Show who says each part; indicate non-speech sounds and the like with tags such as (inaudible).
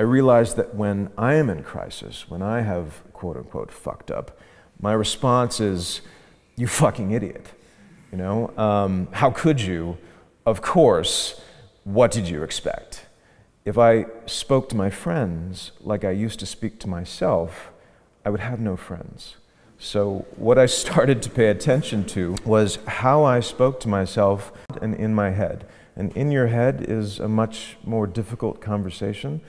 Speaker 1: I realized that when I am in crisis, when I have quote unquote fucked up, my response is, you fucking idiot. You know, um, how could you? Of course, what did you expect? If I spoke to my friends like I used to speak to myself, I would have no friends. So, what I (laughs) started to pay attention to was how I spoke to myself and in my head. And in your head is a much more difficult conversation